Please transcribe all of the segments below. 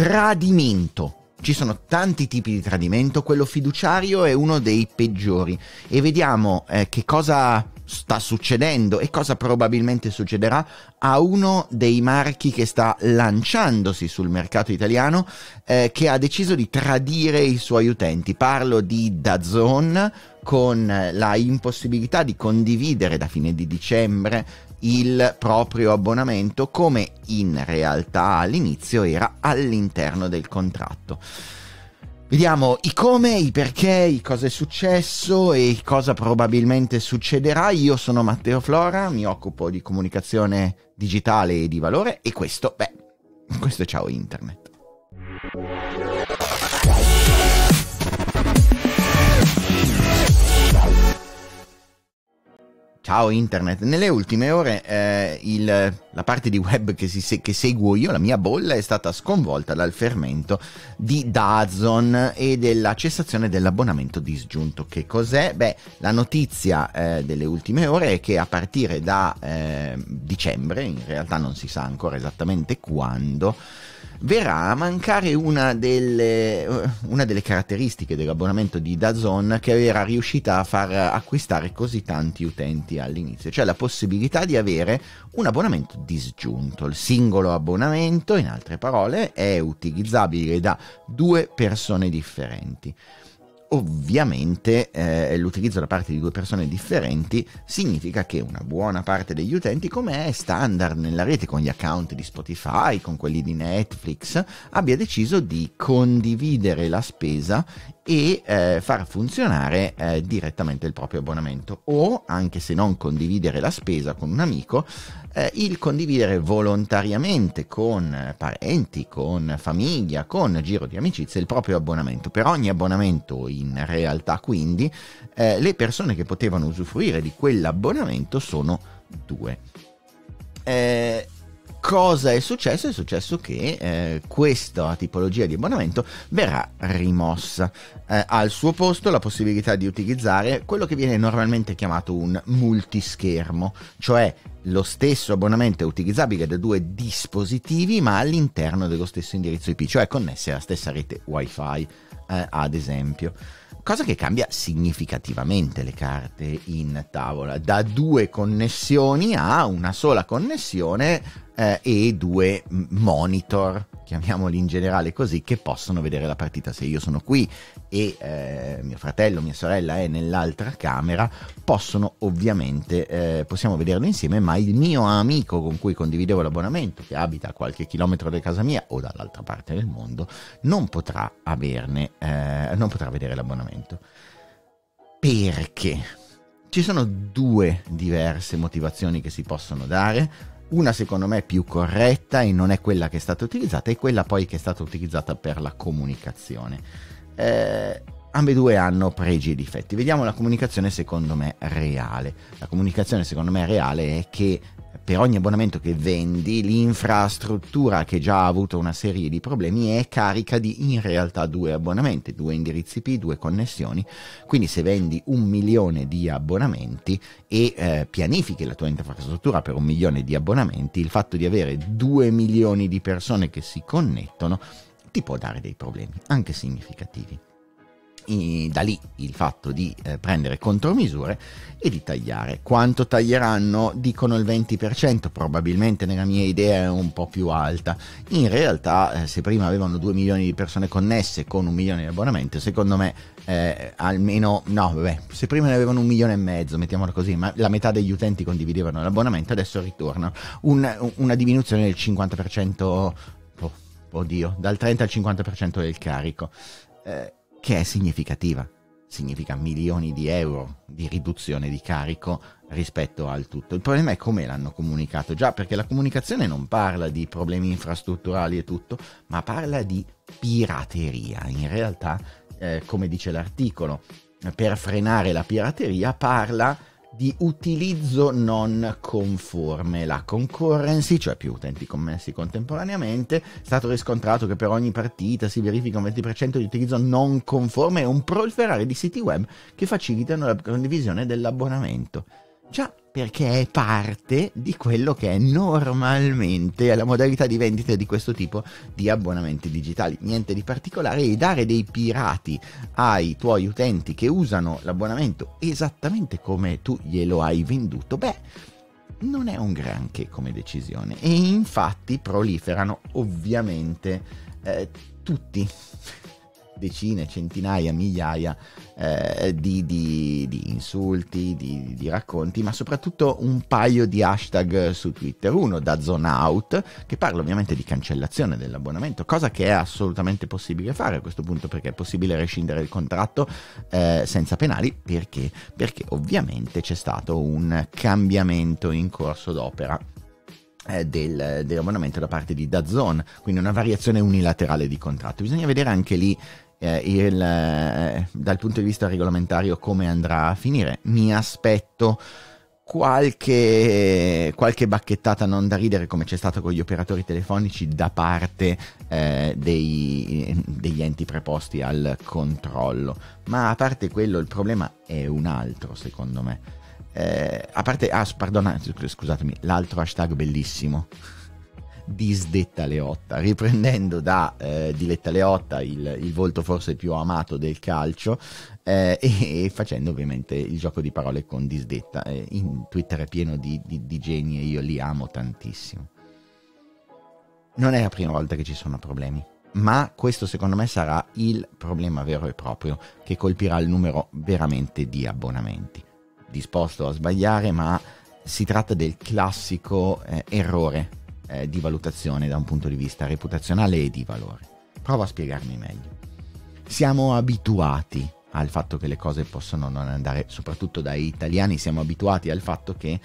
Tradimento. Ci sono tanti tipi di tradimento, quello fiduciario è uno dei peggiori e vediamo eh, che cosa sta succedendo e cosa probabilmente succederà a uno dei marchi che sta lanciandosi sul mercato italiano eh, che ha deciso di tradire i suoi utenti. Parlo di Dazon con la impossibilità di condividere da fine di dicembre il proprio abbonamento come in realtà all'inizio era all'interno del contratto. Vediamo i come, i perché, i cosa è successo e cosa probabilmente succederà. Io sono Matteo Flora, mi occupo di comunicazione digitale e di valore e questo, beh, questo è Ciao Internet. Ciao Internet, nelle ultime ore eh, il, la parte di web che, si, che, seguo io, la mia bolla, è stata sconvolta dal fermento di Dazon e della cessazione dell'abbonamento disgiunto. Che cos'è? Beh, la notizia eh, delle ultime ore è che a partire da eh, dicembre, in realtà non si sa ancora esattamente quando, verrà a mancare una delle, una delle caratteristiche dell'abbonamento di Dazon che era riuscita a far acquistare così tanti utenti all'inizio, cioè la possibilità di avere un abbonamento disgiunto. Il singolo abbonamento, in altre parole, è utilizzabile da due persone differenti ovviamente eh, l'utilizzo da parte di due persone differenti significa che una buona parte degli utenti, come è standard nella rete con gli account di Spotify, con quelli di Netflix, abbia deciso di condividere la spesa e eh, far funzionare eh, direttamente il proprio abbonamento o anche se non condividere la spesa con un amico eh, il condividere volontariamente con parenti, con famiglia, con giro di amicizia il proprio abbonamento. Per ogni abbonamento in realtà quindi eh, le persone che potevano usufruire di quell'abbonamento sono due. Eh, cosa è successo? È successo che eh, questa tipologia di abbonamento verrà rimossa. Eh, al suo posto la possibilità di utilizzare quello che viene normalmente chiamato un multischermo, cioè lo stesso abbonamento è utilizzabile da due dispositivi ma all'interno dello stesso indirizzo IP, cioè connessi alla stessa rete wifi eh, ad esempio cosa che cambia significativamente le carte in tavola, da due connessioni a una sola connessione eh, e due monitor, chiamiamoli in generale così, che possono vedere la partita. Se io sono qui e eh, mio fratello, mia sorella è nell'altra camera, possono ovviamente, eh, possiamo vederlo insieme, ma il mio amico con cui condividevo l'abbonamento, che abita a qualche chilometro da casa mia o dall'altra parte del mondo, non potrà averne, eh, non potrà vedere l'abbonamento. Perché? Ci sono due diverse motivazioni che si possono dare una secondo me più corretta e non è quella che è stata utilizzata, è quella poi che è stata utilizzata per la comunicazione. Eh, ambedue hanno pregi e difetti. Vediamo la comunicazione secondo me reale. La comunicazione secondo me reale è che per ogni abbonamento che vendi, l'infrastruttura che già ha avuto una serie di problemi è carica di in realtà due abbonamenti, due indirizzi IP, due connessioni. Quindi se vendi un milione di abbonamenti e eh, pianifichi la tua infrastruttura per un milione di abbonamenti, il fatto di avere due milioni di persone che si connettono ti può dare dei problemi, anche significativi da lì il fatto di eh, prendere contromisure e di tagliare. Quanto taglieranno? Dicono il 20%, probabilmente nella mia idea è un po' più alta. In realtà, eh, se prima avevano 2 milioni di persone connesse con un milione di abbonamenti, secondo me eh, almeno, no, vabbè, se prima ne avevano un milione e mezzo, mettiamolo così, ma la metà degli utenti condividevano l'abbonamento, adesso ritorna un, una diminuzione del 50%, oh, oddio, dal 30 al 50% del carico. Eh, che è significativa. Significa milioni di euro di riduzione di carico rispetto al tutto. Il problema è come l'hanno comunicato. Già, perché la comunicazione non parla di problemi infrastrutturali e tutto, ma parla di pirateria. In realtà, eh, come dice l'articolo, per frenare la pirateria parla di utilizzo non conforme. La concurrency, cioè più utenti commessi contemporaneamente, è stato riscontrato che per ogni partita si verifica un 20% di utilizzo non conforme e un proliferare di siti web che facilitano la condivisione dell'abbonamento. Già, perché è parte di quello che è normalmente la modalità di vendita di questo tipo di abbonamenti digitali. Niente di particolare e dare dei pirati ai tuoi utenti che usano l'abbonamento esattamente come tu glielo hai venduto, beh, non è un granché come decisione e infatti proliferano ovviamente eh, tutti decine, centinaia, migliaia eh, di, di, di, insulti, di, di, racconti, ma soprattutto un paio di hashtag su Twitter. Uno da Zone Out, che parla ovviamente di cancellazione dell'abbonamento, cosa che è assolutamente possibile fare a questo punto perché è possibile rescindere il contratto eh, senza penali. Perché? Perché ovviamente c'è stato un cambiamento in corso d'opera eh, del, dell'abbonamento da parte di Dazon, quindi una variazione unilaterale di contratto. Bisogna vedere anche lì eh, il, eh, dal punto di vista regolamentario come andrà a finire. Mi aspetto qualche, qualche bacchettata non da ridere come c'è stato con gli operatori telefonici da parte eh, dei, degli enti preposti al controllo. Ma a parte quello il problema è un altro secondo me. Eh, a parte, ah, perdona, scusatemi, l'altro hashtag bellissimo disdetta Leotta, riprendendo da eh, Diletta Leotta il, il, volto forse più amato del calcio eh, e, e, facendo ovviamente il gioco di parole con disdetta. Eh, in Twitter è pieno di, di, di geni e io li amo tantissimo. Non è la prima volta che ci sono problemi, ma questo secondo me sarà il problema vero e proprio che colpirà il numero veramente di abbonamenti. Disposto a sbagliare, ma si tratta del classico eh, errore eh, di valutazione da un punto di vista reputazionale e di valore. Provo a spiegarmi meglio. Siamo abituati al fatto che le cose possono non andare, soprattutto dai italiani siamo abituati al fatto che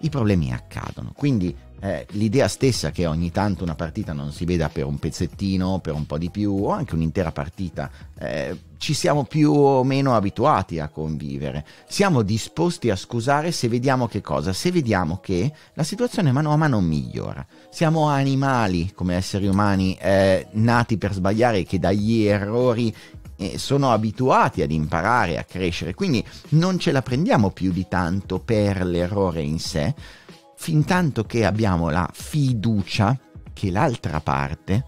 i problemi accadono. Quindi eh, l'idea stessa che ogni tanto una partita non si veda per un pezzettino, per un po' di più o anche un'intera partita, eh, ci siamo più o meno abituati a convivere. Siamo disposti a scusare se vediamo che cosa? Se vediamo che la situazione mano a mano migliora. Siamo animali come esseri umani eh, nati per sbagliare che dagli errori eh, sono abituati ad imparare, a crescere, quindi non ce la prendiamo più di tanto per l'errore in sé, fin tanto che abbiamo la fiducia che l'altra parte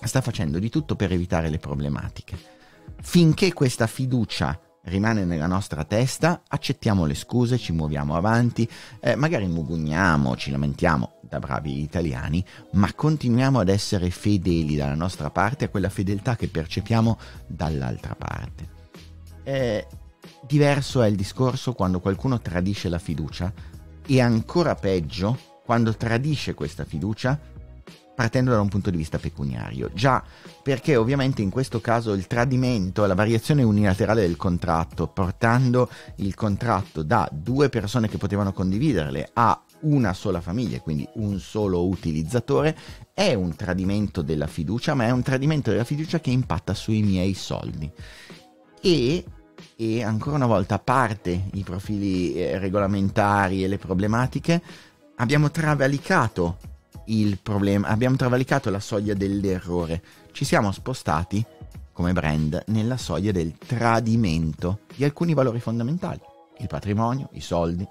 sta facendo di tutto per evitare le problematiche. Finché questa fiducia rimane nella nostra testa, accettiamo le scuse, ci muoviamo avanti, eh, magari mugugniamo, ci lamentiamo da bravi italiani, ma continuiamo ad essere fedeli dalla nostra parte a quella fedeltà che percepiamo dall'altra parte. Eh, diverso è il discorso quando qualcuno tradisce la fiducia e ancora peggio quando tradisce questa fiducia partendo da un punto di vista pecuniario. Già, perché ovviamente in questo caso il tradimento, la variazione unilaterale del contratto, portando il contratto da due persone che potevano condividerle a una sola famiglia, quindi un solo utilizzatore, è un tradimento della fiducia, ma è un tradimento della fiducia che impatta sui miei soldi. E e ancora una volta, a parte i profili eh, regolamentari e le problematiche, abbiamo travalicato il problema, abbiamo travalicato la soglia dell'errore. Ci siamo spostati come brand nella soglia del tradimento di alcuni valori fondamentali, il patrimonio, i soldi,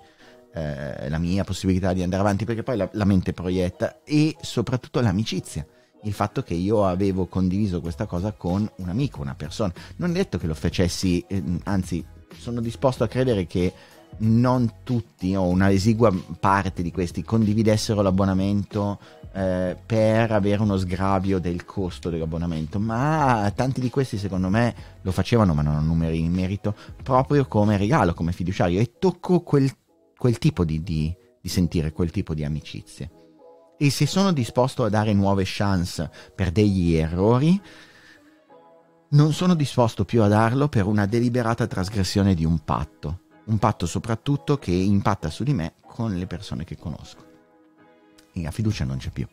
eh, la mia possibilità di andare avanti perché poi la, la mente proietta e soprattutto l'amicizia il fatto che io avevo condiviso questa cosa con un amico, una persona. Non è detto che lo facessi, eh, anzi sono disposto a credere che non tutti o una esigua parte di questi condividessero l'abbonamento eh, per avere uno sgravio del costo dell'abbonamento, ma tanti di questi secondo me lo facevano, ma non ho numeri in merito, proprio come regalo, come fiduciario e tocco quel, quel tipo di, di, di sentire, quel tipo di amicizie e se sono disposto a dare nuove chance per degli errori, non sono disposto più a darlo per una deliberata trasgressione di un patto, un patto soprattutto che impatta su di me con le persone che conosco. E la fiducia non c'è più.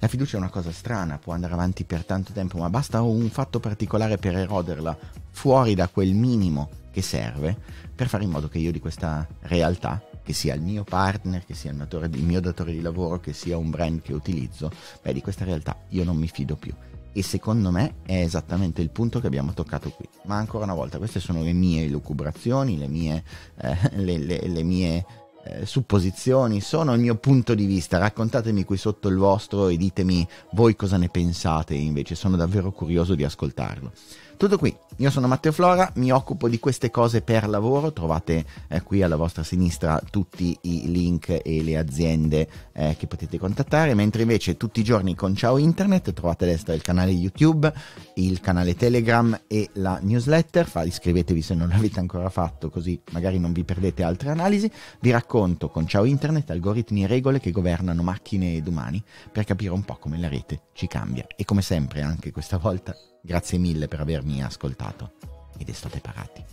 La fiducia è una cosa strana, può andare avanti per tanto tempo, ma basta un fatto particolare per eroderla fuori da quel minimo che serve per fare in modo che io di questa realtà che sia il mio partner, che sia il, datore, il mio datore di lavoro, che sia un brand che utilizzo, beh, di questa realtà io non mi fido più. E secondo me è esattamente il punto che abbiamo toccato qui. Ma ancora una volta, queste sono le mie lucubrazioni, le mie, eh, le, le, le mie eh, supposizioni, sono il mio punto di vista. Raccontatemi qui sotto il vostro e ditemi voi cosa ne pensate, invece sono davvero curioso di ascoltarlo. Tutto qui, io sono Matteo Flora, mi occupo di queste cose per lavoro, trovate eh, qui alla vostra sinistra tutti i link e le aziende eh, che potete contattare, mentre invece tutti i giorni con Ciao Internet trovate a destra il canale YouTube, il canale Telegram e la newsletter, Fa, iscrivetevi se non l'avete ancora fatto così magari non vi perdete altre analisi, vi racconto con Ciao Internet algoritmi e regole che governano macchine ed umani per capire un po' come la rete ci cambia. E come sempre anche questa volta Grazie mille per avermi ascoltato ed estate parati.